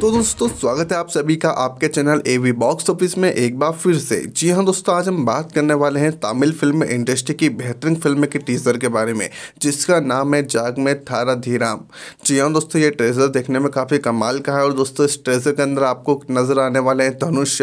तो दोस्तों, स्वागत है आप सभी का आपके channel A V box office में एक बार फिर से। जी हाँ दोस्तों, आज हम बात करने वाले हैं तमिल फ़िल्म इंडस्ट्री की बेहतरीन फ़िल्म के टीजर के बारे में, जिसका नाम है जाग में थारा धीराम। जी हाँ दोस्तों, ये ट्रेजर देखने में काफ़ी कमाल का है और दोस्तों, इस ट्रेजर के अंदर आपको नज़र आने वाले हैं धनुष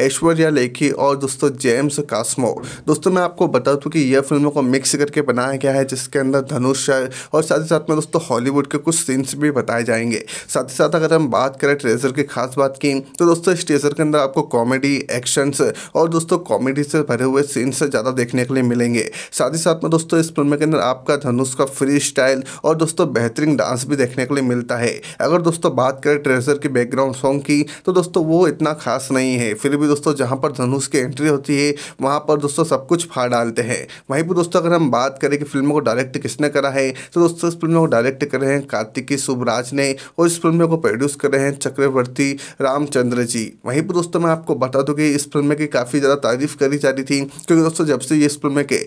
ऐश्वर्या लेखी और दोस्तों, जेम्स कास्मो। दोस्तों, मैं आपको बता दूँ कि यह फ़िल्मों को मिक्स करके बनाया गया है, जिसके अंदर धनुष और साथ ही साथ में दोस्तों, हॉलीवुड के कुछ सीन्स भी बताए जाएँगे। साथ ही साथ अगर हम बात करें ट्रेजर की खास बात की तो दोस्तों इस ट्रेजर के अंदर आपको कॉमेडी, एक्शंस और दोस्तों कॉमेडी से भरे हुए सीन्स ज़्यादा देखने के लिए मिलेंगे। साथ ही साथ में दोस्तों इस फ़िल्म के अंदर आपका धनुष का फ्री स्टाइल और दोस्तों बेहतरीन डांस भी देखने के लिए मिलता है। अगर दोस्तों बात करें ट्रेजर की बैकग्राउंड सॉन्ग की तो दोस्तों वो इतना खास नहीं है। फिर भी दोस्तों जहाँ पर धनुष की एंट्री होती है, वहाँ पर दोस्तों सब कुछ फाड़ डालते हैं। वहीं पर दोस्तों अगर हम बात करें कि फ़िल्म को डायरेक्ट किसने करा है तो दोस्तों इस फ़िल्म को डायरेक्ट कर रहे हैं कार्तिकी सुबराज ने और इस फ़िल्म को प्रोड्यूस कर रहे हैं चक्रवर्ती रामचंद्र जी। वहीं पर दोस्तों मैं आपको बता दूँ कि इस फ़िल्म की काफ़ी ज़्यादा तारीफ़ करी जा रही थी, क्योंकि दोस्तों जब से ये इस फ़िल्म के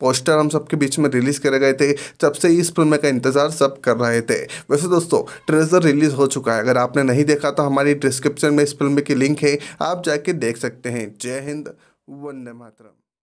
पोस्टर हम सबके बीच में रिलीज़ करे गए थे, तब से इस फ़िल्म का इंतज़ार सब कर रहे थे। वैसे दोस्तों ट्रेजर रिलीज़ हो चुका है। अगर आपने नहीं देखा तो हमारी डिस्क्रिप्शन में इस फ़िल्म की लिंक है, आप जाके देख सकते हैं। जय हिंद, वंदे मातरम।